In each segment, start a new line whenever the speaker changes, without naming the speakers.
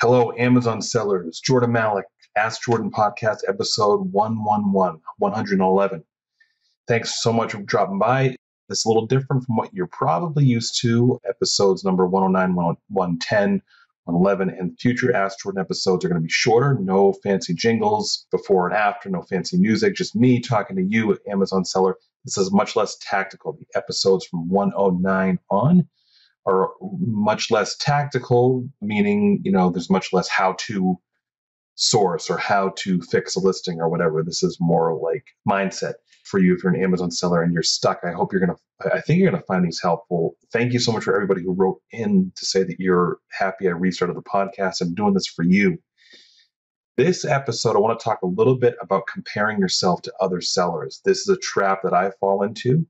Hello, Amazon sellers. Jordan Malik, Ask Jordan Podcast, episode 111, 111. Thanks so much for dropping by. It's a little different from what you're probably used to. Episodes number 109, 110, 111, and future Ask Jordan episodes are going to be shorter. No fancy jingles before and after, no fancy music, just me talking to you, Amazon seller. This is much less tactical. The episodes from 109 on are much less tactical, meaning, you know, there's much less how to source or how to fix a listing or whatever. This is more like mindset for you if you're an Amazon seller and you're stuck. I hope you're going to, I think you're going to find these helpful. Thank you so much for everybody who wrote in to say that you're happy I restarted the podcast. I'm doing this for you. This episode, I want to talk a little bit about comparing yourself to other sellers. This is a trap that I fall into,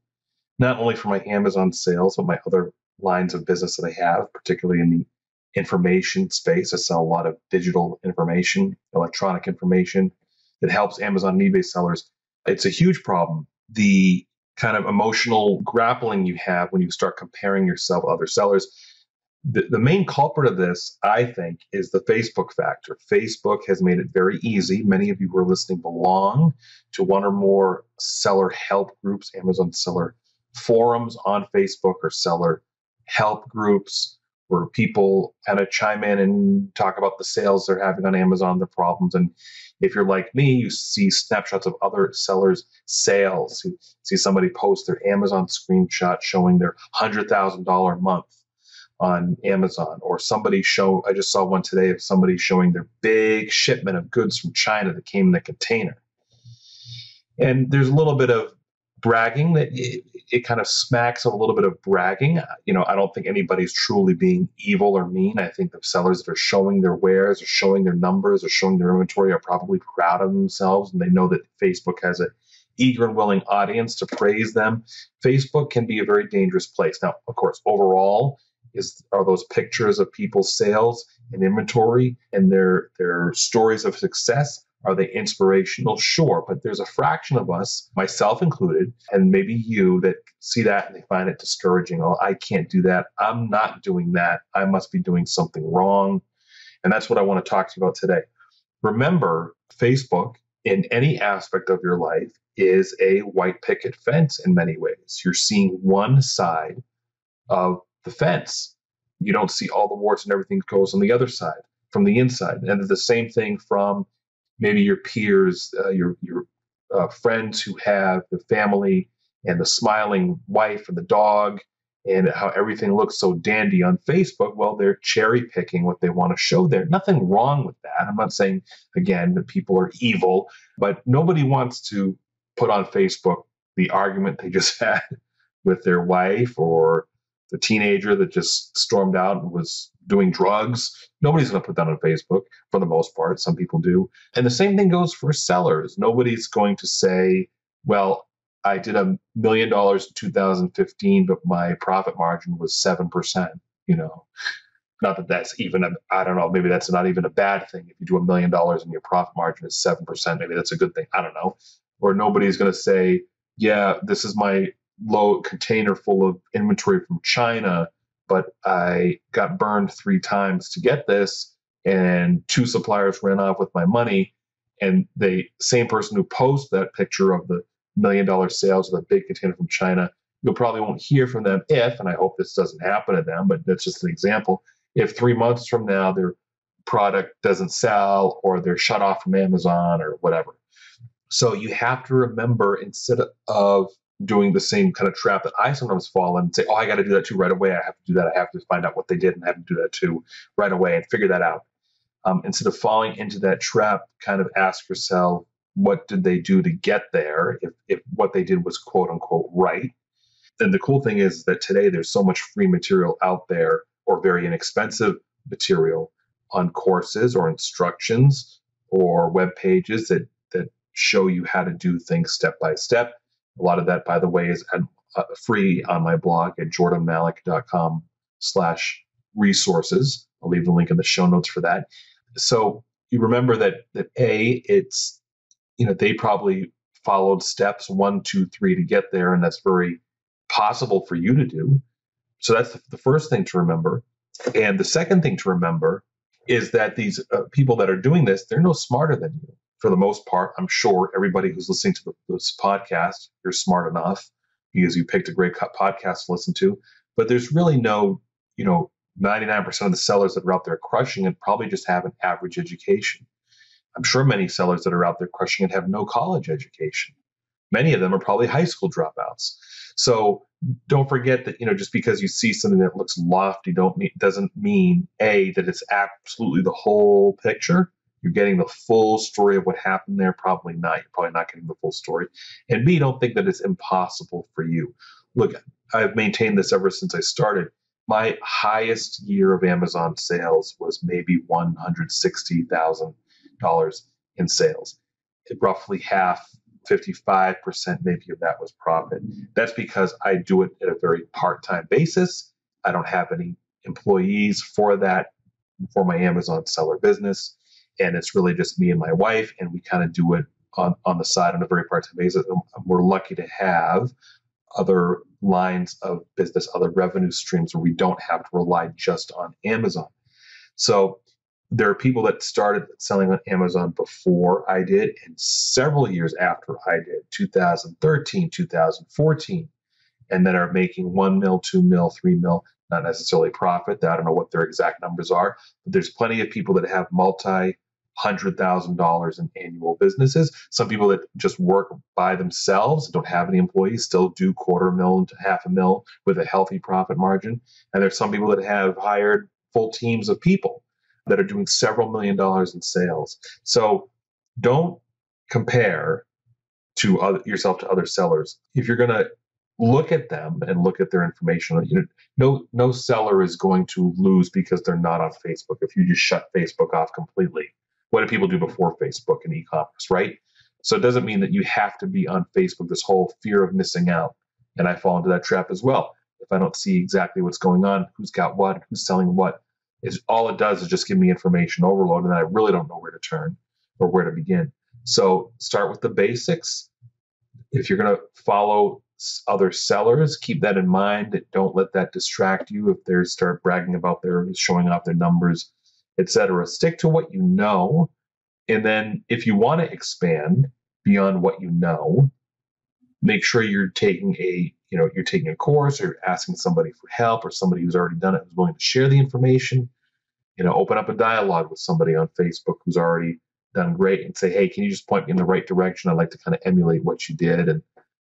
not only for my Amazon sales, but my other lines of business that I have, particularly in the information space. I sell a lot of digital information, electronic information that helps Amazon and eBay sellers. It's a huge problem. The kind of emotional grappling you have when you start comparing yourself to other sellers. The, the main culprit of this, I think, is the Facebook factor. Facebook has made it very easy. Many of you who are listening belong to one or more seller help groups, Amazon seller forums on Facebook or seller help groups where people kind of chime in and talk about the sales they're having on Amazon, the problems. And if you're like me, you see snapshots of other sellers' sales. You see somebody post their Amazon screenshot showing their $100,000 month on Amazon, or somebody show, I just saw one today of somebody showing their big shipment of goods from China that came in a container. And there's a little bit of bragging that it, it, kind of smacks of a little bit of bragging. Uh, you know i don't think anybody's truly being evil or mean. I think the sellers that are showing their wares or showing their numbers or showing their inventory are probably proud of themselves and they know that facebook has a eager and willing audience to praise them. Facebook can be a very dangerous place. Now of course overall is are those pictures of people's sales and inventory and their their stories of success are they inspirational? Sure, but there's a fraction of us, myself included, and maybe you, that see that and they find it discouraging. Oh, I can't do that. I'm not doing that. I must be doing something wrong. And that's what I want to talk to you about today. Remember, Facebook in any aspect of your life is a white picket fence in many ways. You're seeing one side of the fence. You don't see all the warts and everything goes on the other side from the inside. And the same thing from maybe your peers, uh, your your uh, friends who have the family and the smiling wife and the dog and how everything looks so dandy on Facebook. Well, they're cherry picking what they want to show there. Nothing wrong with that. I'm not saying again that people are evil, but nobody wants to put on Facebook the argument they just had with their wife or the teenager that just stormed out and was doing drugs. Nobody's going to put that on Facebook for the most part. Some people do. And the same thing goes for sellers. Nobody's going to say, well, I did a million dollars in 2015, but my profit margin was 7%. You know, not that that's even, I don't know, maybe that's not even a bad thing. If you do a million dollars and your profit margin is 7%, maybe that's a good thing. I don't know. Or nobody's going to say, yeah, this is my low container full of inventory from China, but I got burned three times to get this, and two suppliers ran off with my money. And the same person who posts that picture of the million dollar sales of the big container from China, you probably won't hear from them if, and I hope this doesn't happen to them, but that's just an example. If three months from now their product doesn't sell or they're shut off from Amazon or whatever. So you have to remember instead of doing the same kind of trap that I sometimes fall in and say, oh, I got to do that too right away. I have to do that. I have to find out what they did and have to do that too right away and figure that out. Um, instead of falling into that trap, kind of ask yourself, what did they do to get there? If, if what they did was quote unquote right. And the cool thing is that today there's so much free material out there or very inexpensive material on courses or instructions or web pages that, that show you how to do things step by step a lot of that, by the way, is at, uh, free on my blog at jordanmalik.com slash resources. I'll leave the link in the show notes for that. So you remember that that A, it's you know, they probably followed steps one, two, three to get there, and that's very possible for you to do. So that's the, first thing to remember. And the second thing to remember is that these uh, people that are doing this, they're no smarter than you. For the most part, I'm sure everybody who's listening to this podcast, you're smart enough because you picked a great podcast to listen to. But there's really no, you know, 99% of the sellers that are out there crushing it probably just have an average education. I'm sure many sellers that are out there crushing it have no college education. Many of them are probably high school dropouts. So don't forget that you know just because you see something that looks lofty don't mean, doesn't mean a that it's absolutely the whole picture. You're getting the full story of what happened there. Probably not. You're probably not getting the full story. And B, don't think that it's impossible for you. Look, I've maintained this ever since I started. My highest year of Amazon sales was maybe one hundred sixty thousand dollars in sales. Roughly half 55% maybe of that was profit. That's because I do it at a very part time basis. I don't have any employees for that, for my Amazon seller business. And it's really just me and my wife, and we kind of do it on, on the side on a very part time basis. We're lucky to have other lines of business, other revenue streams where we don't have to rely just on Amazon. So there are people that started selling on Amazon before I did and several years after I did, 2013, 2014, and that are making one mil, two mil, three mil, not necessarily profit. I don't know what their exact numbers are, but there's plenty of people that have multi hundred thousand dollars in annual businesses. Some people that just work by themselves, don't have any employees, still do quarter mil to half a mil with a healthy profit margin. And there's some people that have hired full teams of people that are doing several million dollars in sales. So don't compare to other, yourself to other sellers. If you're going to look at them and look at their information, you know, no no seller is going to lose because they're not on Facebook. If you just shut Facebook off completely, what do people do before Facebook and e-commerce, right? So it doesn't mean that you have to be on Facebook. This whole fear of missing out, and I fall into that trap as well. If I don't see exactly what's going on, who's got what, who's selling what, is all it does is just give me information overload and then I really don't know where to turn or where to begin. So start with the basics. If you're going to follow other sellers, keep that in mind. Don't let that distract you if they start bragging about their showing off their numbers, etc. Stick to what you know. And then if you want to expand beyond what you know, make sure you're taking a you know you're taking a course or asking somebody for help or somebody who's already done it who's willing to share the information. You know open up a dialogue with somebody on facebook who's already done great and say hey can you just point me in the right direction? I'd like to kind of emulate what you did. And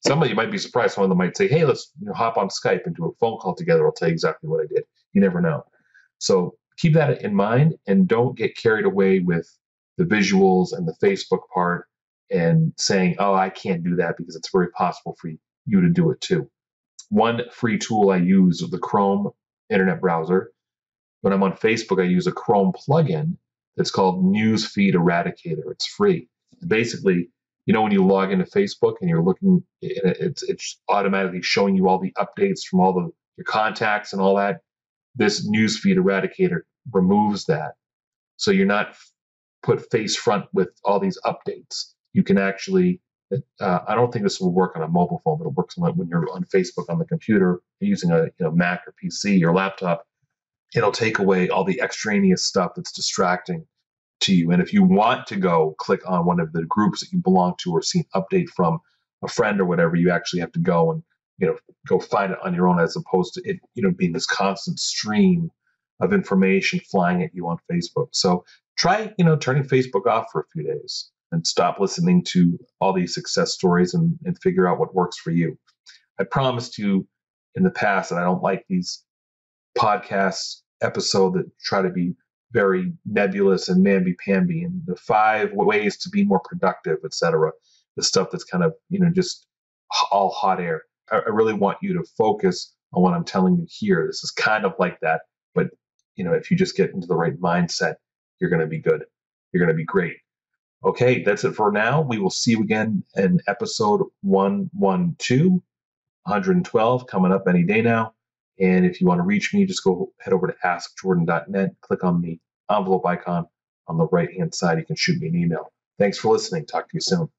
somebody you might be surprised. Some of them might say hey let's you know, hop on skype and do a phone call together. I'll tell you exactly what i did. You never know. So keep that in mind and don't get carried away with the visuals and the facebook part and saying, oh, I can't do that because it's very possible for you to do it too. One free tool I use the Chrome internet browser. When I'm on Facebook, I use a Chrome plugin that's called Newsfeed Eradicator. It's free. Basically, you know, when you log into Facebook and you're looking, it's it's automatically showing you all the updates from all the your contacts and all that. This Newsfeed Eradicator removes that, so you're not put face front with all these updates you can actually uh, I don't think this will work on a mobile phone, but it works when you're on Facebook on the computer using a you know, Mac or PC or laptop. It'll take away all the extraneous stuff that's distracting to you. And if you want to go click on one of the groups that you belong to or see an update from a friend or whatever, you actually have to go and you know go find it on your own as opposed to it you know being this constant stream of information flying at you on Facebook. So try you know turning Facebook off for a few days and stop listening to all these success stories and, and figure out what works for you. I promised you in the past that I don't like these podcasts episode that try to be very nebulous and mamby-pamby and the five ways to be more productive, etc. The stuff that's kind of, you know, just all hot air. I, really want you to focus on what I'm telling you here. This is kind of like that, but you know, if you just get into the right mindset, you're going to be good. You're going to be great. Okay, that's it for now. We will see you again in episode 112, 112 coming up any day now. And if you want to reach me, just go head over to askjordan.net, click on the envelope icon on the right hand side. You can shoot me an email. Thanks for listening. Talk to you soon.